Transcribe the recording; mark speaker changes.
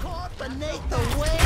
Speaker 1: Caught beneath the wings.